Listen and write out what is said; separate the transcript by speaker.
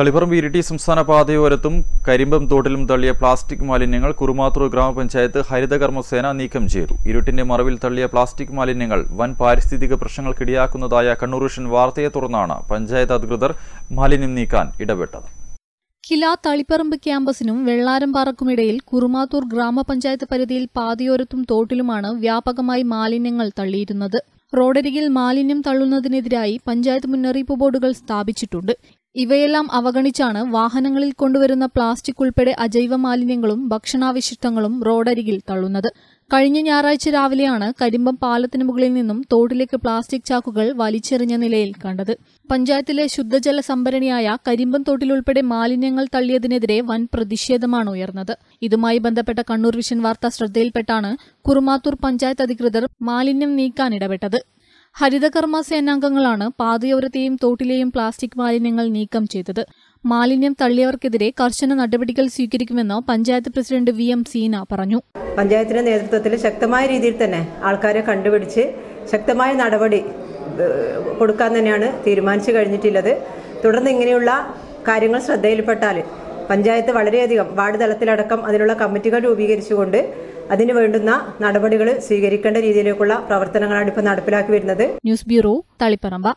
Speaker 1: തളിപ്പറമ്പ് ഇരിട്ടി സംസ്ഥാന പാതയോരത്തും കരിമ്പം തോട്ടിലും തള്ളിയ പ്ലാസ്റ്റിക് മാലിന്യങ്ങൾ കുറുമാത്തൂർ ഗ്രാമപഞ്ചായത്ത് ഹരിതകർമ്മസേന നീക്കം ചെയ്തു. ഇരുട്ടിന്റെ മറവിൽ തള്ളിയ പ്ലാസ്റ്റിക് മാലിന്യങ്ങൾ വൻ പാരിസ്ഥിതിക പ്രശ്നങ്ങൾക്കിടയാക്കുന്നതായ കണ്ണൂർ വിഷൻ വാർത്തയെ തുടർന്നാണ് പഞ്ചായത്ത് അധികൃതർ മാലിന്യം നീക്കാൻ ഇടപെട്ടത്.
Speaker 2: കില തളിപ്പറമ്പ് ക്യാമ്പസിനും വെള്ളാരംപാറക്കുമിടയിൽ കുറുമാത്തൂർ ഗ്രാമപഞ്ചായത്ത് പരിധിയിൽ പാതയോരത്തും തോട്ടിലുമാണ് വ്യാപകമായി മാലിന്യങ്ങൾ തള്ളിയിരുന്നത്. റോഡരികിൽ മാലിന്യം തള്ളുന്നതിനെതിരായി പഞ്ചായത്ത് മുന്നറിയിപ്പ് ബോർഡുകൾ സ്ഥാപിച്ചിട്ടുണ്ട്. ഇവയെല്ലാം അവഗണിച്ചാണ് വാഹനങ്ങളിൽ കൊണ്ടുവരുന്ന പ്ലാസ്റ്റിക് ഉൾപ്പെടെ അജൈവ മാലിന്യങ്ങളും ഭക്ഷണാവശിഷ്ടങ്ങളും റോഡരികിൽ തള്ളുന്നത്. കഴിഞ്ഞ ഞായറാഴ്ച രാവിലെയാണ് കരിമ്പം പാലത്തിന് മുകളിൽ നിന്നും തോട്ടിലേക്ക് പ്ലാസ്റ്റിക് ചാക്കുകൾ വലിച്ചെറിഞ്ഞ നിലയിൽ കണ്ടത്. പഞ്ചായത്തിലെ ശുദ്ധജല സംഭരണിയായ കരിമ്പം തോട്ടിലുൾപ്പെടെ മാലിന്യങ്ങൾ തള്ളിയതിനെതിരെ വൻ പ്രതിഷേധമാണ് ഉയർന്നത്. ഇതുമായി ബന്ധപ്പെട്ട കണ്ണൂർ വിഷൻ വാർത്ത ശ്രദ്ധയിൽപ്പെട്ടാണ് കുറുമാത്തൂർ പഞ്ചായത്ത് അധികൃതർ മാലിന്യം നീക്കാൻ ഇടപെട്ടത്. ഹരിതകർമ്മ സേനാംഗങ്ങളാണ് പാതയോരത്തെയും തോട്ടിലെയും പ്ലാസ്റ്റിക് മാലിന്യങ്ങൾ നീക്കം ചെയ്തത്. മാലിന്യം തള്ളിയവർക്കെതിരെ കർശന നടപടികൾ സ്വീകരിക്കുമെന്ന് panchayat president V M Seena പറഞ്ഞു.
Speaker 3: പഞ്ചായത്തിന്റെ നേതൃത്വത്തിൽ ശക്തമായ രീതിയിൽ തന്നെ ആൾക്കാരെ കണ്ടുപിടിച്ച് ശക്തമായ നടപടി കൊടുക്കാൻ തന്നെയാണ് തീരുമാനിച്ചു കഴിഞ്ഞിട്ടുള്ളത്. തുടർന്ന് ഇങ്ങനെയുള്ള കാര്യങ്ങൾ ശ്രദ്ധയിൽപ്പെട്ടാൽ പഞ്ചായത്ത് വളരെയധികം വാർഡ് തലത്തിലടക്കം അതിനുള്ള കമ്മിറ്റികൾ രൂപീകരിച്ചുകൊണ്ട് അതിന് വേണ്ടുന്ന നടപടികൾ സ്വീകരിക്കേണ്ട രീതിയിലേക്കുള്ള പ്രവർത്തനങ്ങളാണ് ഇപ്പോൾ നടപ്പിലാക്കി വരുന്നത്.
Speaker 2: News bureau Taliparamba.